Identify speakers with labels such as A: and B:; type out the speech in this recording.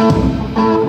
A: Música